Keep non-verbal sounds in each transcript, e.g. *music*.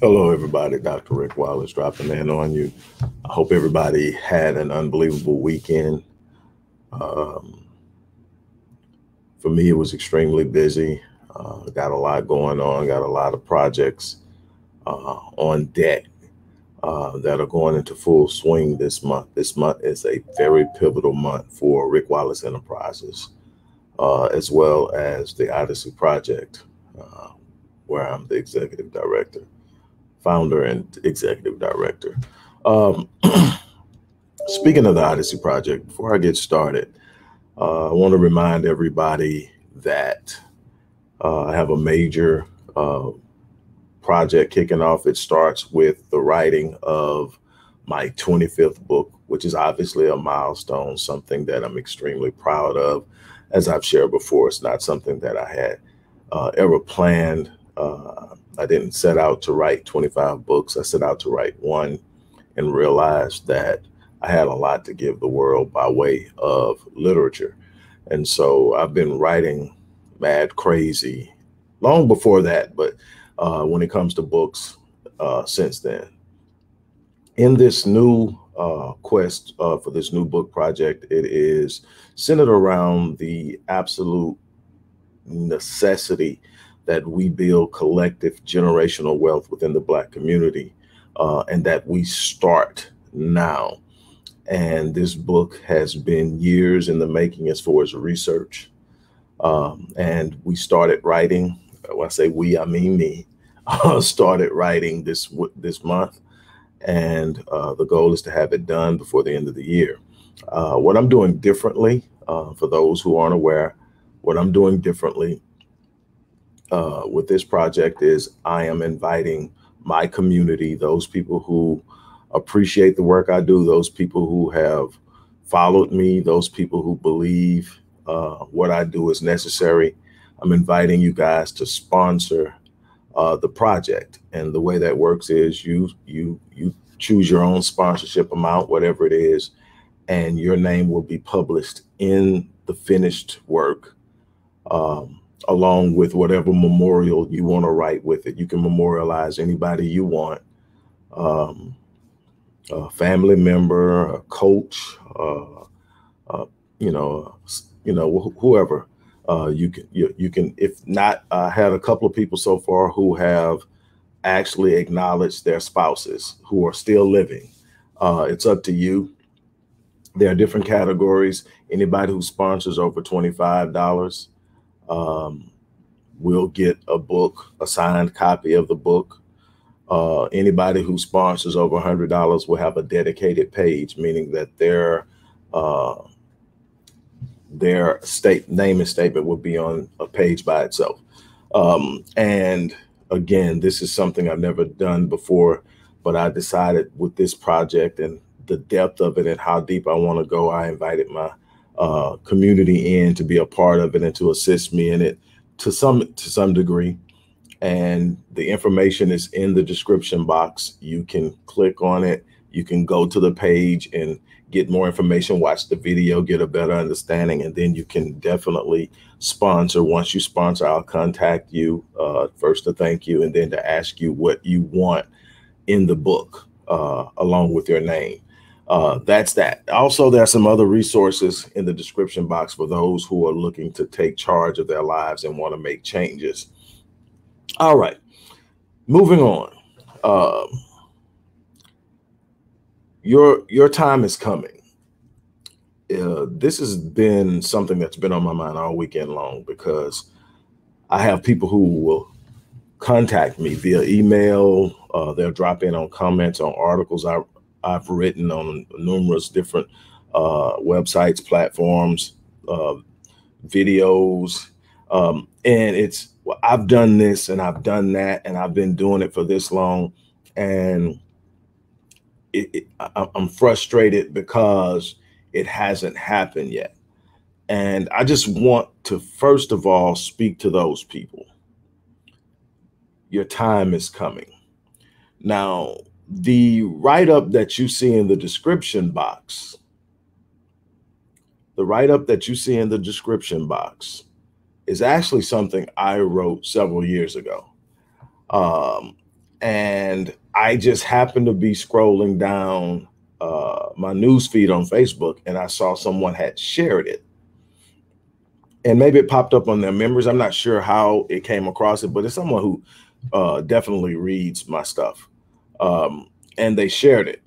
Hello, everybody. Dr. Rick Wallace dropping in on you. I hope everybody had an unbelievable weekend. Um, for me, it was extremely busy. Uh, got a lot going on, got a lot of projects uh, on deck uh, that are going into full swing this month. This month is a very pivotal month for Rick Wallace Enterprises, uh, as well as the Odyssey Project, uh, where I'm the executive director founder and executive director. Um, *clears throat* speaking of the Odyssey Project, before I get started, uh, I want to remind everybody that uh, I have a major uh, project kicking off. It starts with the writing of my 25th book, which is obviously a milestone, something that I'm extremely proud of. As I've shared before, it's not something that I had uh, ever planned. Uh, I didn't set out to write 25 books. I set out to write one and realized that I had a lot to give the world by way of literature. And so I've been writing mad crazy long before that, but uh, when it comes to books uh, since then. In this new uh, quest uh, for this new book project, it is centered around the absolute necessity that we build collective generational wealth within the Black community uh, and that we start now. And this book has been years in the making as far as research. Um, and we started writing, when I say we, I mean me, *laughs* started writing this, this month. And uh, the goal is to have it done before the end of the year. Uh, what I'm doing differently, uh, for those who aren't aware, what I'm doing differently uh, with this project is I am inviting my community, those people who appreciate the work I do, those people who have followed me, those people who believe uh, what I do is necessary. I'm inviting you guys to sponsor uh, the project. And the way that works is you you you choose your own sponsorship amount, whatever it is, and your name will be published in the finished work. Um, along with whatever memorial you want to write with it. You can memorialize anybody you want, um, a family member, a coach, uh, uh, you know, you know, wh whoever. Uh, you can you, you can if not I had a couple of people so far who have actually acknowledged their spouses who are still living. Uh, it's up to you. There are different categories. Anybody who sponsors over twenty five dollars um, will get a book, a signed copy of the book. Uh, anybody who sponsors over $100 will have a dedicated page, meaning that their uh, their state name and statement will be on a page by itself. Um, and again, this is something I've never done before, but I decided with this project and the depth of it and how deep I want to go, I invited my uh, community in to be a part of it and to assist me in it to some to some degree. And the information is in the description box. You can click on it. You can go to the page and get more information, watch the video, get a better understanding, and then you can definitely sponsor. Once you sponsor, I'll contact you uh, first to thank you and then to ask you what you want in the book uh, along with your name uh, that's that. Also, there are some other resources in the description box for those who are looking to take charge of their lives and want to make changes. All right, moving on. Um, your your time is coming. Uh, this has been something that's been on my mind all weekend long because I have people who will contact me via email. Uh, they'll drop in on comments on articles I, I've written on numerous different uh, websites, platforms, uh, videos, um, and it's well, I've done this and I've done that, and I've been doing it for this long, and it, it, I, I'm frustrated because it hasn't happened yet. And I just want to first of all speak to those people. Your time is coming. Now, the write up that you see in the description box, the write up that you see in the description box is actually something I wrote several years ago. Um, and I just happened to be scrolling down uh, my news feed on Facebook, and I saw someone had shared it, and maybe it popped up on their members. I'm not sure how it came across it, but it's someone who uh, definitely reads my stuff, um, and they shared it,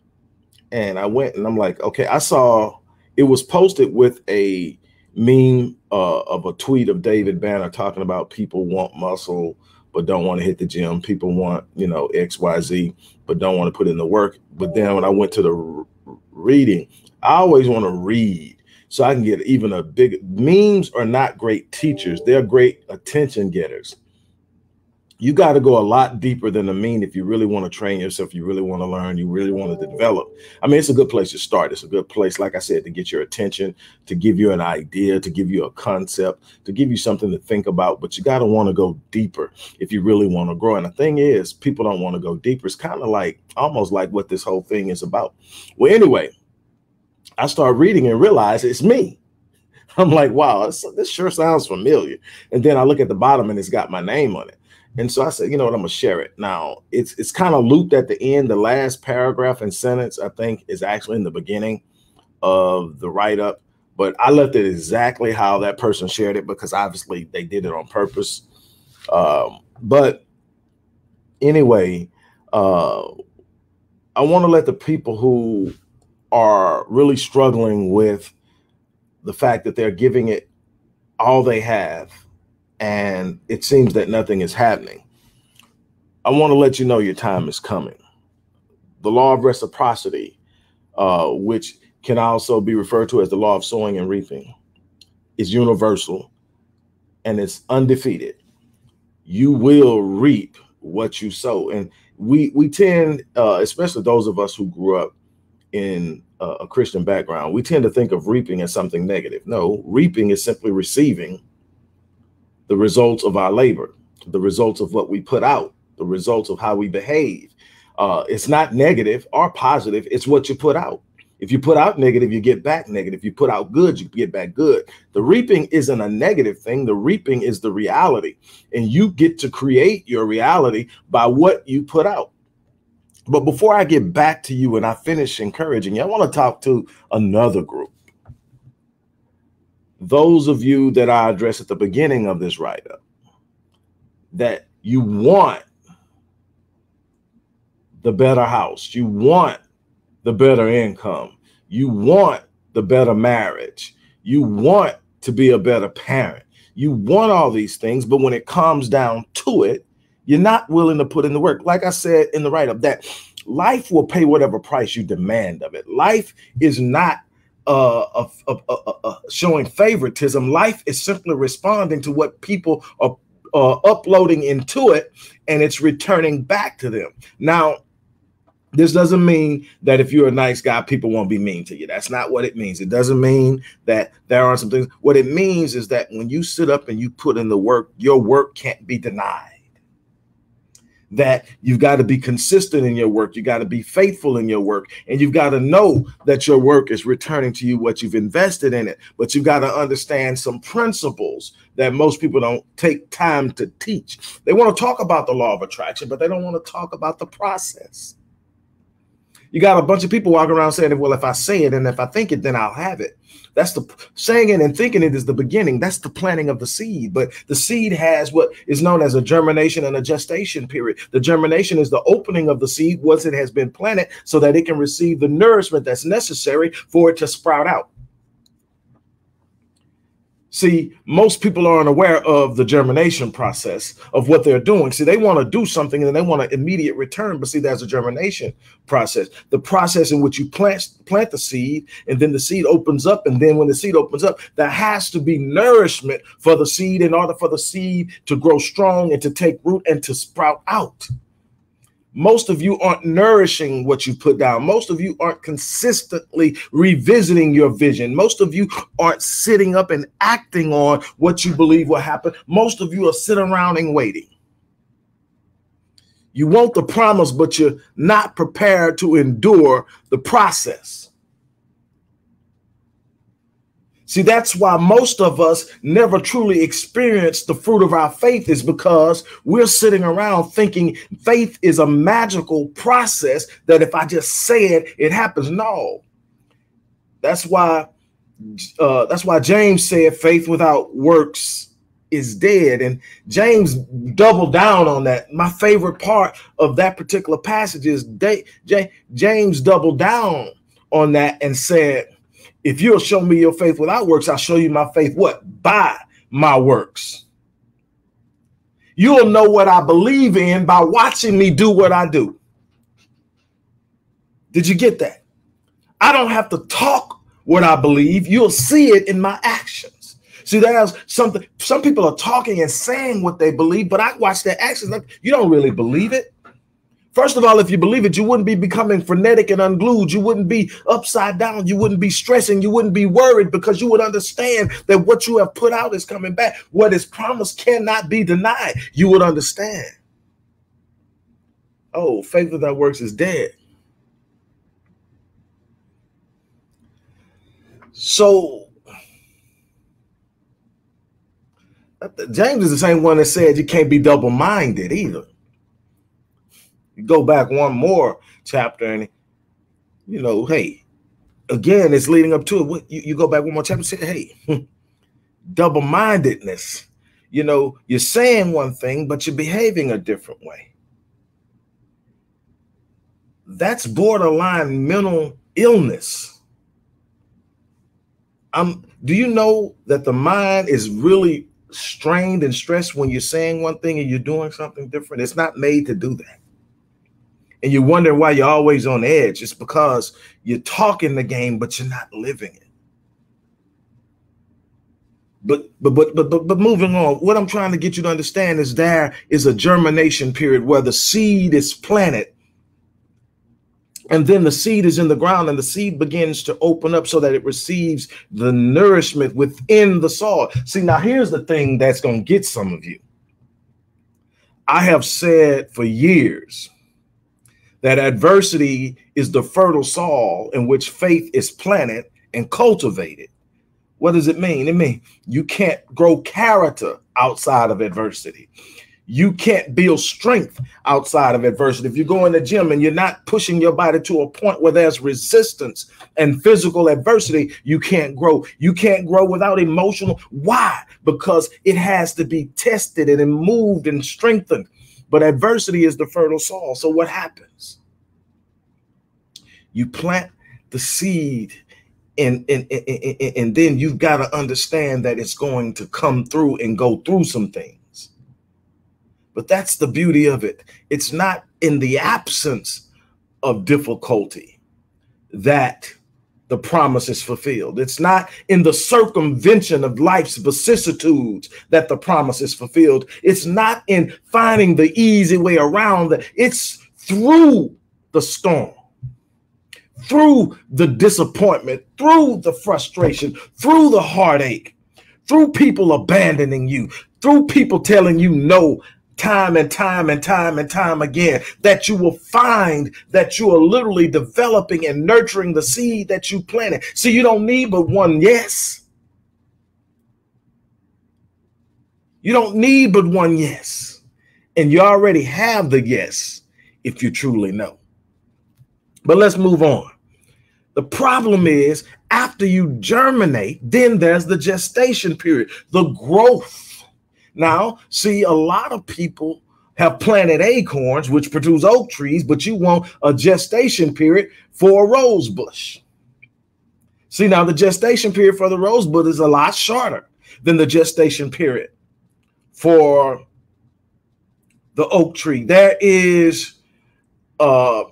and I went and I'm like, okay, I saw it was posted with a meme uh, of a tweet of David Banner talking about people want muscle but don't want to hit the gym. People want, you know, X, Y, Z, but don't want to put in the work. But then when I went to the reading, I always want to read so I can get even a big memes are not great teachers. They're great attention getters you got to go a lot deeper than the mean if you really want to train yourself you really want to learn you really want to mm. develop. I mean it's a good place to start. It's a good place like i said to get your attention to give you an idea to give you a concept to give you something to think about but you got to want to go deeper if you really want to grow. And the thing is people don't want to go deeper. It's kind of like almost like what this whole thing is about. Well anyway i start reading and realize it's me. *laughs* I'm like wow this, this sure sounds familiar. And then i look at the bottom and it's got my name on it and so I said, you know what, I'm gonna share it. Now it's it's kind of looped at the end. The last paragraph and sentence, I think, is actually in the beginning of the write-up, but I left it exactly how that person shared it because obviously they did it on purpose. Um, but anyway, uh, I want to let the people who are really struggling with the fact that they're giving it all they have and it seems that nothing is happening. I want to let you know your time is coming. The law of reciprocity, uh, which can also be referred to as the law of sowing and reaping, is universal and it's undefeated. You will reap what you sow. And we we tend, uh, especially those of us who grew up in a Christian background, we tend to think of reaping as something negative. No, reaping is simply receiving the results of our labor, the results of what we put out, the results of how we behave. Uh, it's not negative or positive, it's what you put out. If you put out negative, you get back negative. If you put out good, you get back good. The reaping isn't a negative thing. The reaping is the reality. And you get to create your reality by what you put out. But before I get back to you and I finish encouraging you, I want to talk to another group those of you that I addressed at the beginning of this write up that you want the better house, you want the better income, you want the better marriage, you want to be a better parent, you want all these things, but when it comes down to it, you're not willing to put in the work. Like I said in the write up, that life will pay whatever price you demand of it. Life is not uh, of, of, of, showing favoritism. Life is simply responding to what people are uh, uploading into it, and it's returning back to them. Now, this doesn't mean that if you're a nice guy, people won't be mean to you. That's not what it means. It doesn't mean that there aren't some things. What it means is that when you sit up and you put in the work, your work can't be denied that you've got to be consistent in your work. You got to be faithful in your work. And you've got to know that your work is returning to you what you've invested in it. But you've got to understand some principles that most people don't take time to teach. They want to talk about the law of attraction, but they don't want to talk about the process. You got a bunch of people walking around saying, well, if I say it and if I think it, then I'll have it. That's the saying it and thinking it is the beginning. That's the planting of the seed. But the seed has what is known as a germination and a gestation period. The germination is the opening of the seed once it has been planted so that it can receive the nourishment that's necessary for it to sprout out. See, most people aren't aware of the germination process of what they're doing. See, they want to do something and they want an immediate return, but see, there's a germination process. The process in which you plant plant the seed, and then the seed opens up, and then when the seed opens up, there has to be nourishment for the seed in order for the seed to grow strong and to take root and to sprout out most of you aren't nourishing what you put down. Most of you aren't consistently revisiting your vision. Most of you aren't sitting up and acting on what you believe will happen. Most of you are sitting around and waiting. You want the promise, but you're not prepared to endure the process. See, that's why most of us never truly experience the fruit of our faith, is because we're sitting around thinking faith is a magical process that if I just say it, it happens. No. That's why uh, that's why James said faith without works is dead. And James doubled down on that. My favorite part of that particular passage is James doubled down on that and said, if you'll show me your faith without works, I'll show you my faith what? By my works. You'll know what I believe in by watching me do what I do. Did you get that? I don't have to talk what I believe. You'll see it in my actions. See, there's something, some people are talking and saying what they believe, but I watch their actions. Like, you don't really believe it. First of all, if you believe it, you wouldn't be becoming frenetic and unglued. You wouldn't be upside down. You wouldn't be stressing. You wouldn't be worried because you would understand that what you have put out is coming back. What is promised cannot be denied. You would understand. Oh, faith without works is dead. So James is the same one that said you can't be double-minded either. Go back one more chapter, and you know, hey, again, it's leading up to it. You, you go back one more chapter, and say, hey, hmm, double-mindedness. You know, you're saying one thing, but you're behaving a different way. That's borderline mental illness I'm do you know that the mind is really strained and stressed when you're saying one thing and you're doing something different? It's not made to do that. And you're wondering why you're always on edge. It's because you're talking the game, but you're not living it. But but but but but, moving on, what I'm trying to get you to understand is there is a germination period where the seed is planted and then the seed is in the ground and the seed begins to open up so that it receives the nourishment within the soil. See, now here's the thing that's going to get some of you. I have said for years that adversity is the fertile soil in which faith is planted and cultivated. What does it mean? It means you can't grow character outside of adversity. You can't build strength outside of adversity. If you go in the gym and you're not pushing your body to a point where there's resistance and physical adversity, you can't grow. You can't grow without emotional. Why? Because it has to be tested and moved and strengthened. But adversity is the fertile soil. So what happens? You plant the seed and, and, then you've got to understand that it's going to come through and go through some things. But that's the beauty of it. It's not in the absence of difficulty that the promise is fulfilled. It's not in the circumvention of life's vicissitudes that the promise is fulfilled. It's not in finding the easy way around it. It's through the storm, through the disappointment, through the frustration, through the heartache, through people abandoning you, through people telling you no time and time and time and time again, that you will find that you are literally developing and nurturing the seed that you planted. So you don't need but one yes. You don't need but one yes. And you already have the yes if you truly know. But let's move on. The problem is after you germinate, then there's the gestation period, the growth now, see, a lot of people have planted acorns, which produce oak trees, but you want a gestation period for a rose bush. See, now the gestation period for the rose bush is a lot shorter than the gestation period for the oak tree. There is uh,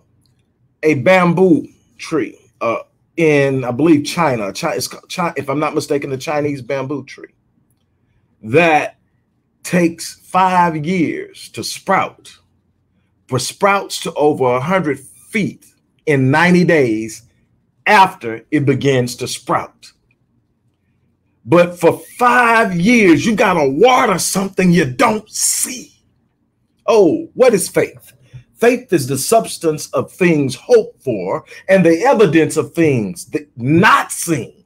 a bamboo tree uh, in, I believe, China. China, China. If I'm not mistaken, the Chinese bamboo tree that takes five years to sprout, but sprouts to over 100 feet in 90 days after it begins to sprout. But for five years, you got to water something you don't see. Oh, what is faith? Faith is the substance of things hoped for and the evidence of things that not seen.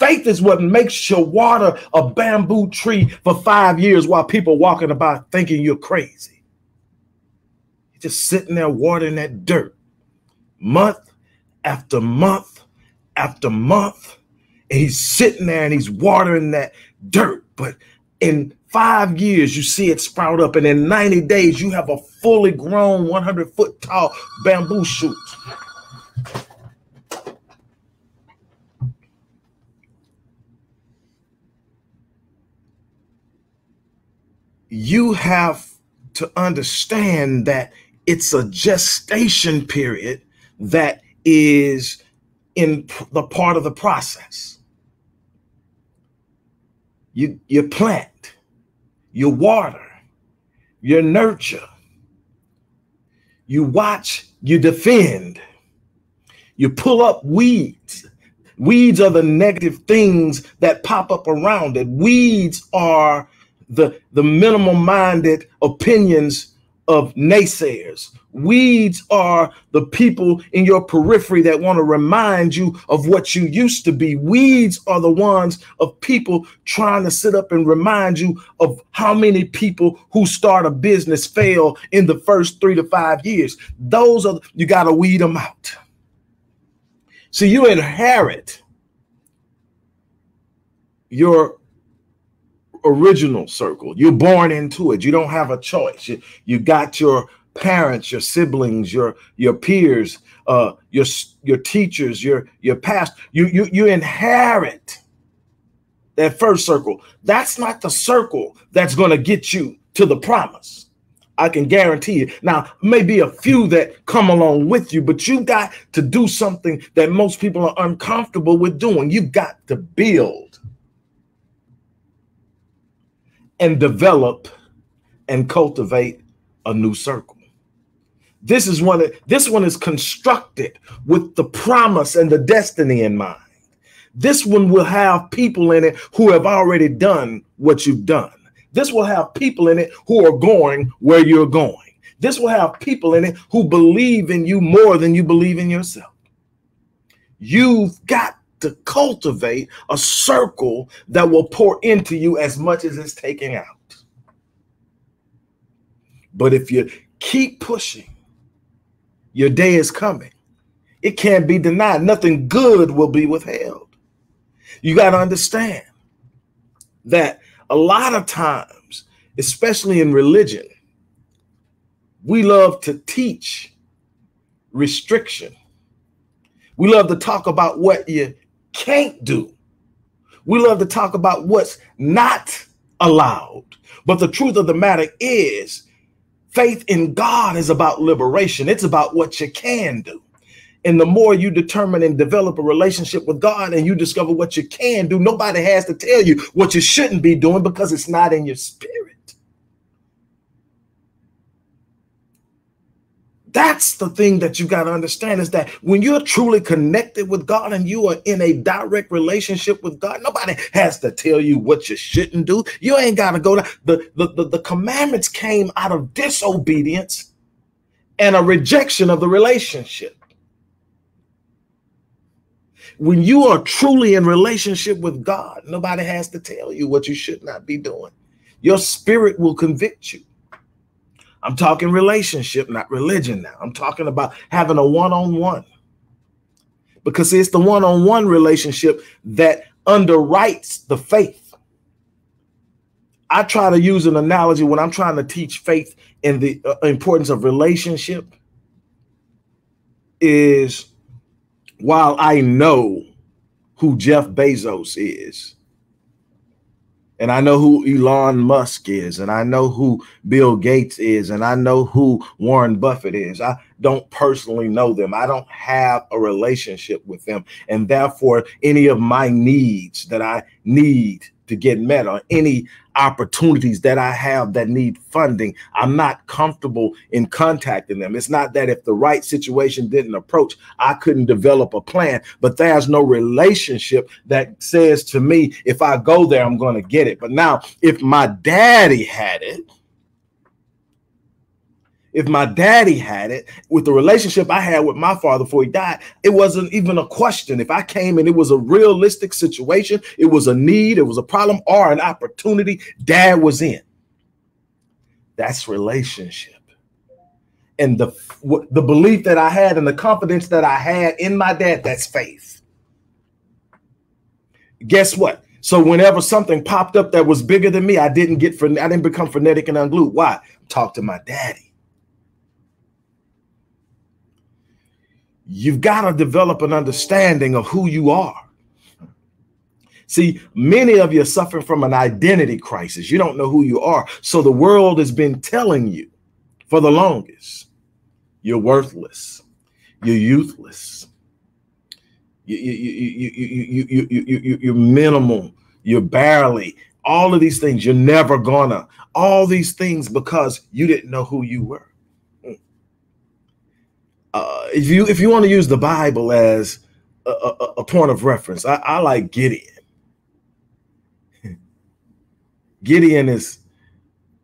Faith is what makes you water a bamboo tree for five years while people walking about thinking you're crazy. You're just sitting there watering that dirt month after month after month. And he's sitting there and he's watering that dirt. But in five years, you see it sprout up. And in 90 days, you have a fully grown 100 foot tall bamboo shoot. You have to understand that it's a gestation period that is in the part of the process. You, you plant, you water, you nurture, you watch, you defend, you pull up weeds. Weeds are the negative things that pop up around it. Weeds are the, the minimal minded opinions of naysayers. Weeds are the people in your periphery that want to remind you of what you used to be. Weeds are the ones of people trying to sit up and remind you of how many people who start a business fail in the first three to five years. Those are, you got to weed them out. So you inherit your original circle. You're born into it. You don't have a choice. You, you got your parents, your siblings, your your peers, uh, your your teachers, your your past. You you you inherit that first circle. That's not the circle that's going to get you to the promise. I can guarantee you. Now, maybe a few that come along with you, but you got to do something that most people are uncomfortable with doing. You've got to build and develop and cultivate a new circle. This is one this one is constructed with the promise and the destiny in mind. This one will have people in it who have already done what you've done. This will have people in it who are going where you're going. This will have people in it who believe in you more than you believe in yourself. You've got to cultivate a circle that will pour into you as much as it's taking out. But if you keep pushing, your day is coming. It can't be denied. Nothing good will be withheld. You got to understand that a lot of times, especially in religion, we love to teach restriction. We love to talk about what you can't do. We love to talk about what's not allowed. But the truth of the matter is, faith in God is about liberation, it's about what you can do. And the more you determine and develop a relationship with God and you discover what you can do, nobody has to tell you what you shouldn't be doing because it's not in your spirit. That's the thing that you got to understand is that when you're truly connected with God and you are in a direct relationship with God, nobody has to tell you what you shouldn't do. You ain't got to go to the, the, the, the commandments came out of disobedience and a rejection of the relationship. When you are truly in relationship with God, nobody has to tell you what you should not be doing. Your spirit will convict you. I'm talking relationship, not religion now. I'm talking about having a one on one. Because it's the one on one relationship that underwrites the faith. I try to use an analogy when I'm trying to teach faith in the uh, importance of relationship is while I know who Jeff Bezos is, and I know who Elon Musk is, and I know who Bill Gates is, and I know who Warren Buffett is. I don't personally know them. I don't have a relationship with them. And therefore, any of my needs that I need to get met or any opportunities that I have that need funding, I'm not comfortable in contacting them. It's not that if the right situation didn't approach, I couldn't develop a plan, but there's no relationship that says to me, if I go there, I'm going to get it. But now, if my daddy had it, If my daddy had it with the relationship I had with my father before he died, it wasn't even a question. If I came and it was a realistic situation, it was a need, it was a problem, or an opportunity, dad was in. That's relationship. And the the belief that I had and the confidence that I had in my dad, that's faith. Guess what? So whenever something popped up that was bigger than me, I didn't get I didn't become frenetic and unglued. Why? Talk to my daddy. You've got to develop an understanding of who you are. See, many of you are suffering from an identity crisis. You don't know who you are. So the world has been telling you for the longest you're worthless, you're youthless, you, you, you, you, you, you, you, you're minimal, you're barely, all of these things, you're never gonna, all these things because you didn't know who you were. If you if you want to use the Bible as a, a, a point of reference, I, I like Gideon. *laughs* Gideon is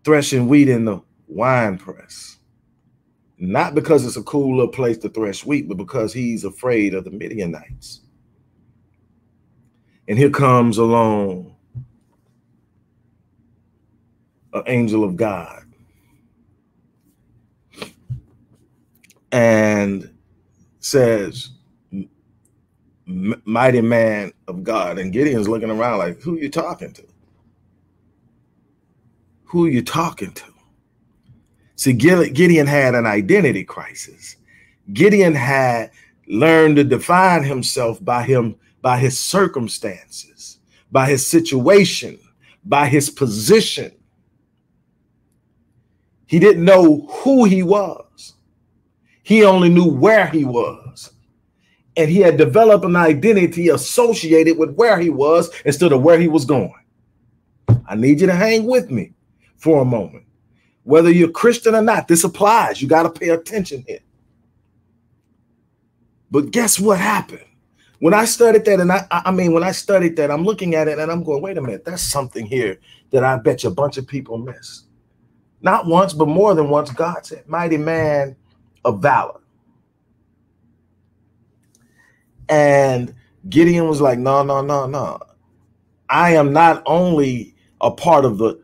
threshing wheat in the wine press. Not because it's a cool little place to thresh wheat, but because he's afraid of the Midianites. And here comes along an angel of God. And says, mighty man of God. And Gideon's looking around like, who you talking to? Who you talking to? See, Gideon had an identity crisis. Gideon had learned to define himself by him by his circumstances, by his situation, by his position. He didn't know who he was. He only knew where he was. And he had developed an identity associated with where he was instead of where he was going. I need you to hang with me for a moment. Whether you're Christian or not, this applies. You got to pay attention here. But guess what happened? When I studied that, and I, I mean, when I studied that, I'm looking at it and I'm going, wait a minute, there's something here that I bet you a bunch of people miss. Not once, but more than once, God said, mighty man of valor. And Gideon was like, no, no, no, no. I am not only a part of the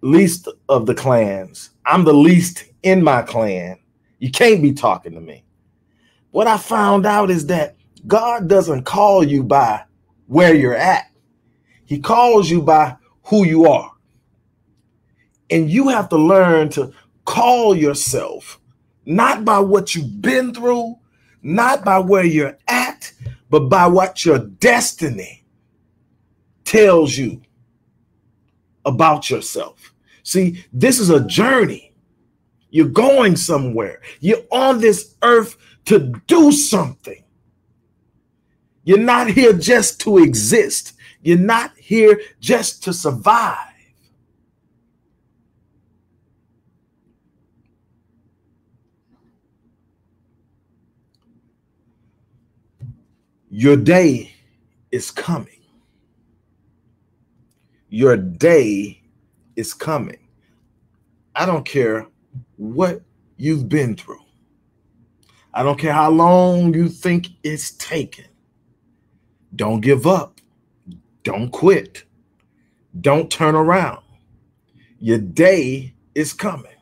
least of the clans. I'm the least in my clan. You can't be talking to me. What I found out is that God doesn't call you by where you're at, He calls you by who you are. And you have to learn to call yourself not by what you've been through, not by where you're at, but by what your destiny tells you about yourself. See, this is a journey. You're going somewhere. You're on this earth to do something. You're not here just to exist. You're not here just to survive. Your day is coming. Your day is coming. I don't care what you've been through. I don't care how long you think it's taken. Don't give up. Don't quit. Don't turn around. Your day is coming.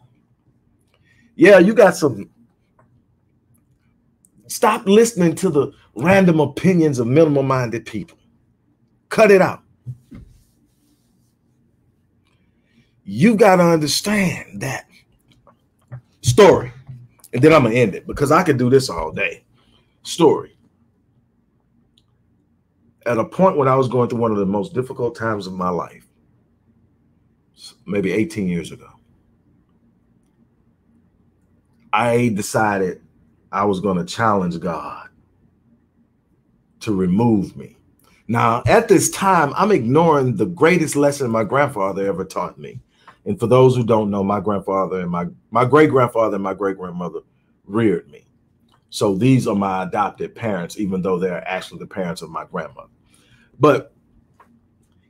Yeah, you got some. Stop listening to the random opinions of minimal minded people. Cut it out. you got to understand that story. And then I'm going to end it because I could do this all day. Story. At a point when I was going through one of the most difficult times of my life, maybe 18 years ago, I decided I was going to challenge God to remove me. Now, at this time, I'm ignoring the greatest lesson my grandfather ever taught me. And for those who don't know, my grandfather and my my great grandfather and my great grandmother reared me. So these are my adopted parents, even though they're actually the parents of my grandmother. But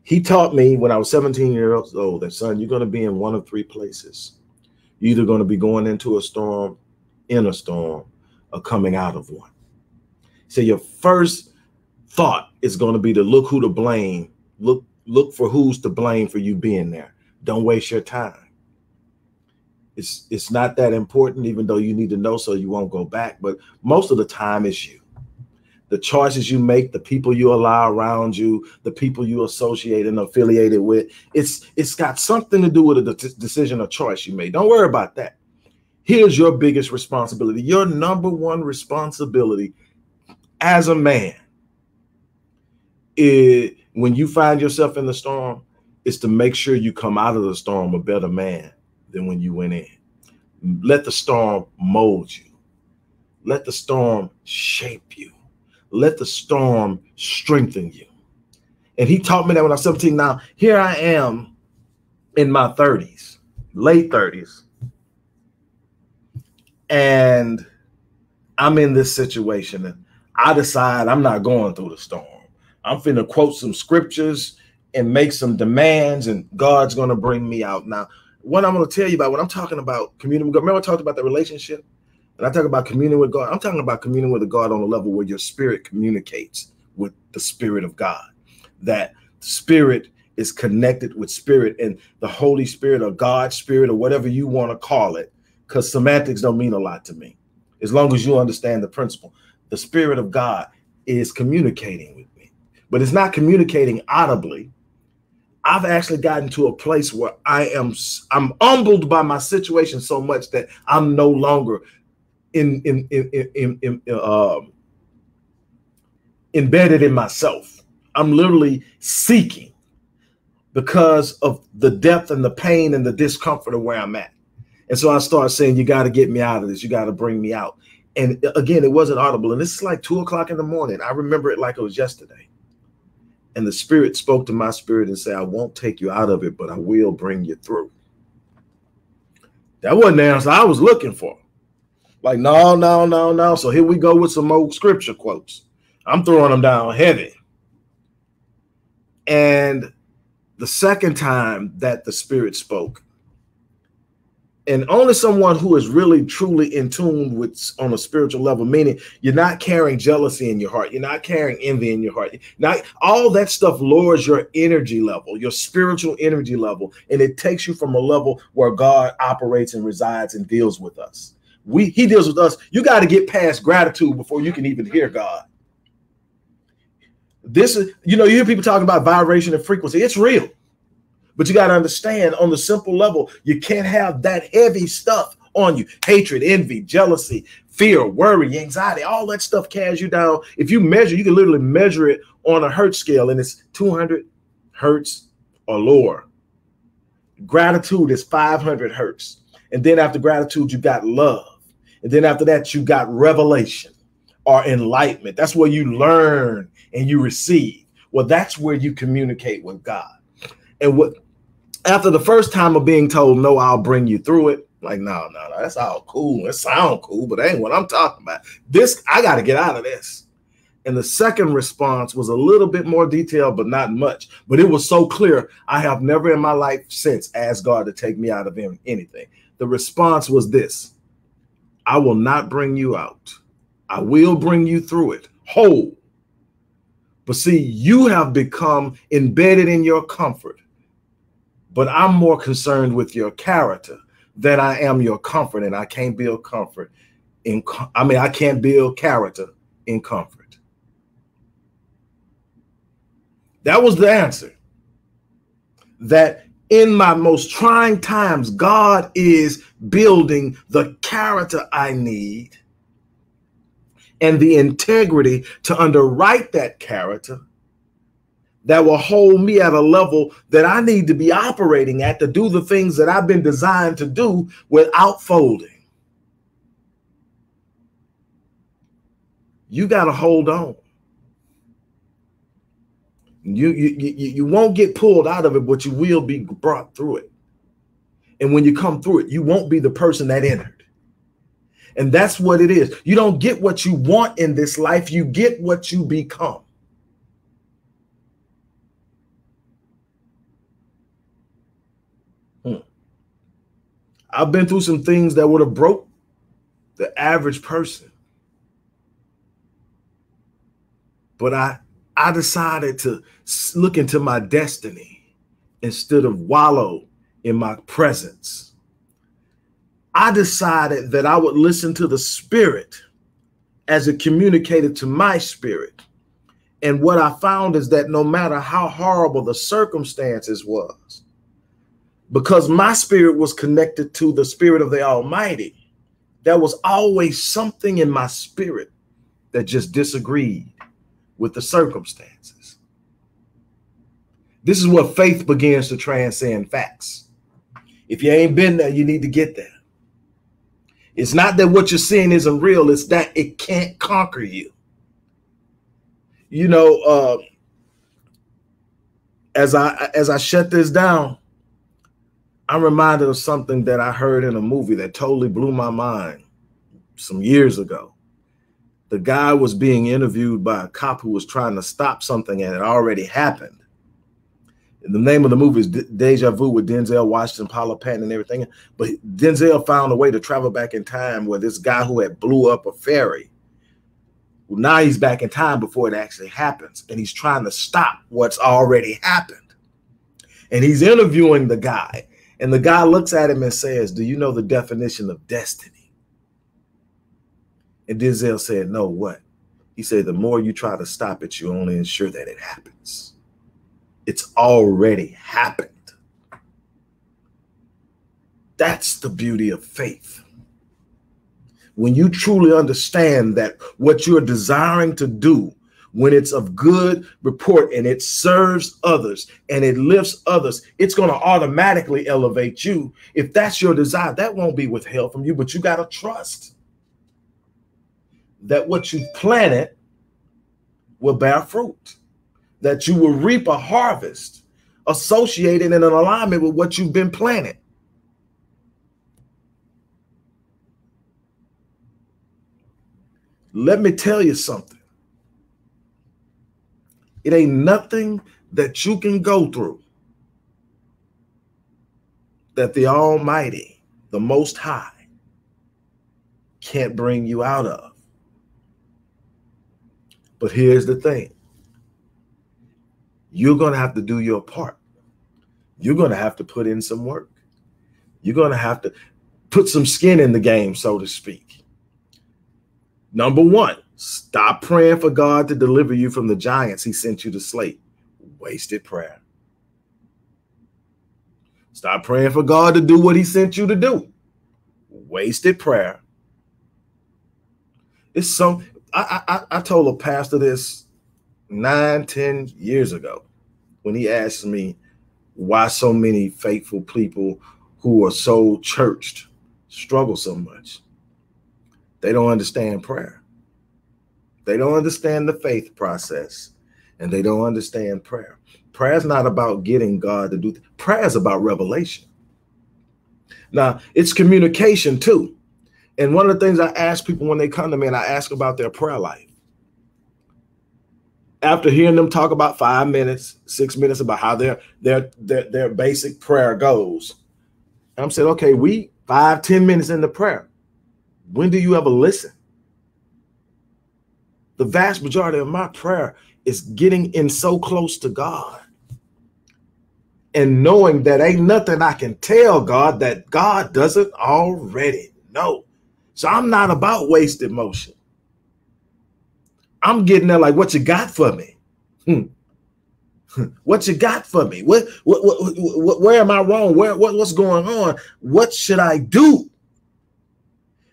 he taught me when I was 17 years old that son, you're going to be in one of three places. You're either going to be going into a storm, in a storm, or coming out of one. So your first thought is going to be to look who to blame. Look, look for who's to blame for you being there. Don't waste your time. It's it's not that important, even though you need to know so you won't go back. But most of the time, it's you the choices you make, the people you allow around you, the people you associate and affiliated with. It's it's got something to do with a decision or choice you made. Don't worry about that. Here's your biggest responsibility. Your number one responsibility as a man is when you find yourself in the storm is to make sure you come out of the storm a better man than when you went in. Let the storm mold you. Let the storm shape you let the storm strengthen you. And he taught me that when I was 17. Now, here I am in my 30s, late 30s. And I'm in this situation and I decide I'm not going through the storm. I'm finna quote some scriptures and make some demands, and God's gonna bring me out. Now, what I'm gonna tell you about when I'm talking about community, remember I talked about the relationship? And I talk about communing with God. I'm talking about communing with God on a level where your spirit communicates with the spirit of God. That spirit is connected with spirit and the Holy Spirit or God's spirit or whatever you want to call it, because semantics don't mean a lot to me. As long as you understand the principle, the spirit of God is communicating with but it's not communicating audibly. I've actually gotten to a place where I am I'm humbled by my situation so much that I'm no longer in in in in, in, in um, embedded in myself. I'm literally seeking because of the depth and the pain and the discomfort of where I'm at. And so I start saying, You got to get me out of this. You got to bring me out. And again, it wasn't audible. And this is like two o'clock in the morning. I remember it like it was yesterday. And the spirit spoke to my spirit and said, I won't take you out of it, but I will bring you through. That wasn't the answer I was looking for. Like, no, no, no, no. So here we go with some old scripture quotes. I'm throwing them down heavy. And the second time that the Spirit spoke, and only someone who is really truly in tune with on a spiritual level, meaning you're not carrying jealousy in your heart, you're not carrying envy in your heart. Not all that stuff lowers your energy level, your spiritual energy level, and it takes you from a level where God operates and resides and deals with us we he deals with us. You got to get past gratitude before you can even hear God. This is, you know, you hear people talking about vibration and frequency. It's real. But you got to understand on the simple level, you can't have that heavy stuff on you. Hatred, envy, jealousy, fear, worry, anxiety, all that stuff carries you down. If you measure, you can literally measure it on a hertz scale and it's 200 hertz or lower. Gratitude is 500 hertz. And then after gratitude, you got love. And then after that, you got revelation or enlightenment. That's where you learn and you receive. Well, that's where you communicate with God. And what after the first time of being told, no, I'll bring you through it. Like, no, no, no, that's all cool. It sounds cool, but ain't what I'm talking about. This, I got to get out of this. And the second response was a little bit more detailed, but not much. But it was so clear. I have never in my life since asked God to take me out of anything. The response was this I will not bring you out. I will bring you through it whole. But see, you have become embedded in your comfort. But I'm more concerned with your character than I am your comfort. And I can't build comfort in, I mean, I can't build character in comfort. That was the answer. That in my most trying times, God is building the character I need and the integrity to underwrite that character that will hold me at a level that I need to be operating at to do the things that I've been designed to do without folding. You got to hold on. You, you you you won't get pulled out of it, but you will be brought through it. And when you come through it, you won't be the person that entered. And that's what it is. You don't get what you want in this life, you get what you become. Hmm. I've been through some things that would have broke the average person. But I I decided to look into my destiny instead of wallow in my presence. I decided that I would listen to the spirit as it communicated to my spirit. And what I found is that no matter how horrible the circumstances was, because my spirit was connected to the spirit of the Almighty, there was always something in my spirit that just disagreed with the circumstances. This is where faith begins to transcend facts. If you ain't been there, you need to get there. It's not that what you're seeing isn't real, it's that it can't conquer you. You know, uh, as I as I shut this down, I'm reminded of something that I heard in a movie that totally blew my mind some years ago. The guy was being interviewed by a cop who was trying to stop something and it already happened. And the name of the movie is Deja Vu with Denzel Washington, Paula Patton, and everything. But Denzel found a way to travel back in time where this guy who had blew up a ferry, well, now he's back in time before it actually happens, and he's trying to stop what's already happened. And he's interviewing the guy, and the guy looks at him and says, "Do you know the definition of destiny?" And Denzel said, "No, what?" He said, "The more you try to stop it, you only ensure that it happens." It's already happened. That's the beauty of faith. When you truly understand that what you're desiring to do, when it's of good report and it serves others and it lifts others, it's going to automatically elevate you. If that's your desire, that won't be withheld from you, but you got to trust that what you planted will bear fruit that you will reap a harvest associated in an alignment with what you've been planted. Let me tell you something. It ain't nothing that you can go through that the Almighty, the Most High, can't bring you out of. But here's the thing you're going to have to do your part. You're going to have to put in some work. You're going to have to put some skin in the game, so to speak. Number one, stop praying for God to deliver you from the giants he sent you to slay. Wasted prayer. Stop praying for God to do what he sent you to do. Wasted prayer. It's so I I, I told a pastor this nine, ten years ago when he asked me why so many faithful people who are so churched struggle so much. They don't understand prayer. They don't understand the faith process and they don't understand prayer. Prayer is not about getting God to do th- prayer is about revelation. Now, it's communication too. And one of the things I ask people when they come to me and I ask about their prayer life after hearing them talk about five minutes, six minutes about how their their their, their basic prayer goes, I'm saying, okay, we five, ten minutes in the prayer. When do you ever listen? The vast majority of my prayer is getting in so close to God and knowing that ain't nothing I can tell God that God doesn't already know. So I'm not about wasted motion. I'm getting there like, what you got for me? Hmm. *laughs* What you got for me? What, what, what, what, where am I wrong? Where, what, what's going on? What should I do?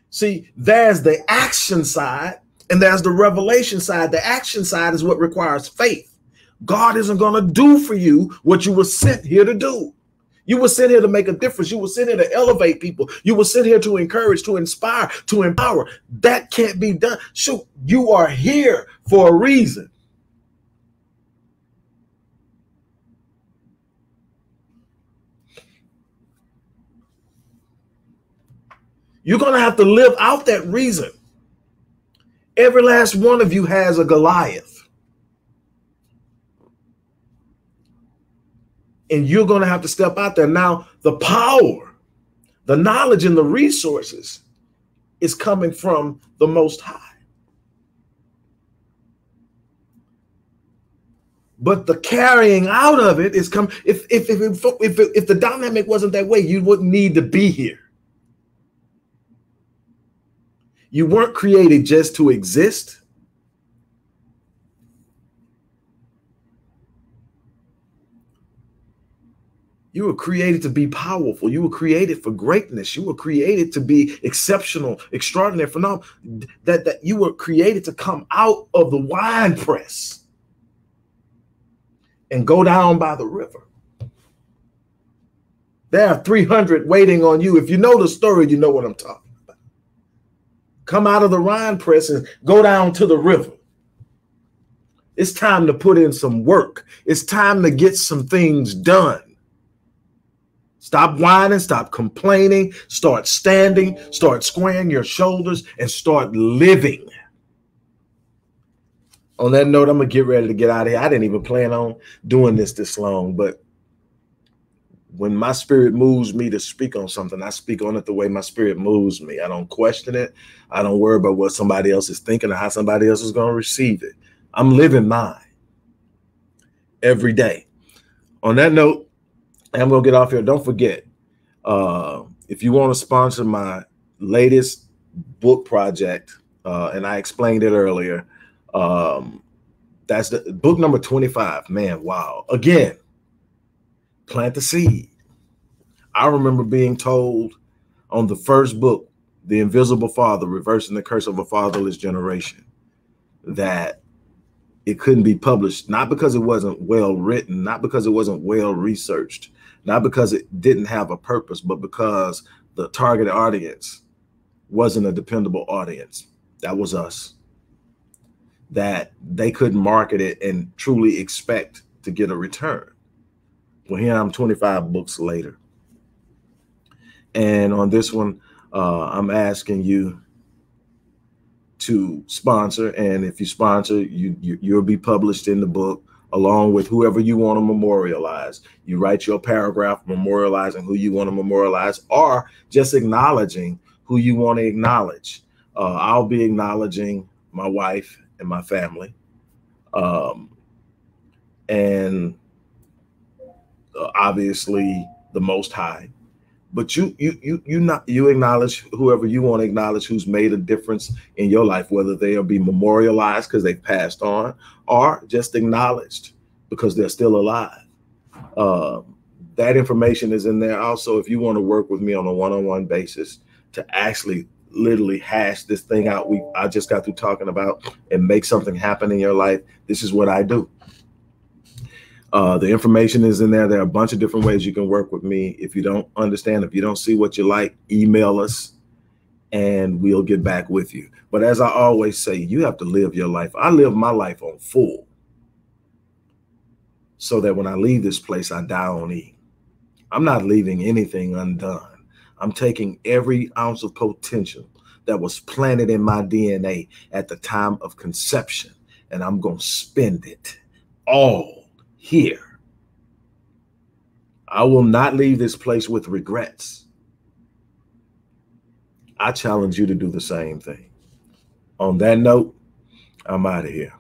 See, there's the action side and there's the revelation side. The action side is what requires faith. God isn't going to do for you what you were sent here to do. You were sent here to make a difference. You were sent here to elevate people. You were sent here to encourage, to inspire, to empower. That can't be done. Shoot, you are here for a reason. You're going to have to live out that reason. Every last one of you has a Goliath. and you're going to have to step out there. Now, the power, The knowledge and the resources is coming from the Most High. But the carrying out of it is come. If if if if, if, if the dynamic wasn't that way, you wouldn't need to be here. You weren't created just to exist. You were created to be powerful. You were created for greatness. You were created to be exceptional, extraordinary, phenomenal. That, that you were created to come out of the wine press and go down by the river. There are 300 waiting on you. If you know the story, you know what I'm talking. Come out of the wine press and go down to the river. It's time to put in some work. It's time to get some things done. Stop whining, stop complaining, start standing, start squaring your shoulders, and start living. On that note, I'm gonna get ready to get out of here. I didn't even plan on doing this this long, but when my spirit moves me to speak on something, I speak on it the way my spirit moves me. I don't question it. I don't worry about what somebody else is thinking or how somebody else is going to receive it. I'm living mine every day. On that note, I'm going to get off here. Don't forget, uh, if you want to sponsor my latest book project, uh, and I explained it earlier, um, that's the book number 25. Man, wow. Again, plant the seed. I remember being told on the first book, The Invisible Father, Reversing the Curse of a Fatherless Generation, that it couldn't be published, not because it wasn't well written, not because it wasn't well researched, not because it didn't have a purpose, but because the target audience wasn't a dependable audience. That was us. That they couldn't market it and truly expect to get a return. Well, here I'm 25 books later. And on this one, uh, I'm asking you to sponsor. And if you sponsor, you, you you'll be published in the book along with whoever you want to memorialize. You write your paragraph memorializing who you want to memorialize or just acknowledging who you want to acknowledge. Uh, I'll be acknowledging my wife and my family. Um, and obviously the most high. But you you you you not you acknowledge whoever you want to acknowledge who's made a difference in your life whether they'll be memorialized because they passed on or just acknowledged because they're still alive. Uh, that information is in there. Also if you want to work with me on a one-on-one basis to actually literally hash this thing out we i just got through talking about and make something happen in your life this is what i do uh, the information is in there. There are a bunch of different ways you can work with me. If you don't understand, if you don't see what you like, email us and we'll get back with you. But as I always say, you have to live your life. I live my life on full so that when I leave this place, I die on E. I'm not leaving anything undone. I'm taking every ounce of potential that was planted in my DNA at the time of conception and I'm going to spend it all here. I will not leave this place with regrets. I challenge you to do the same thing. On that note, I'm out of here.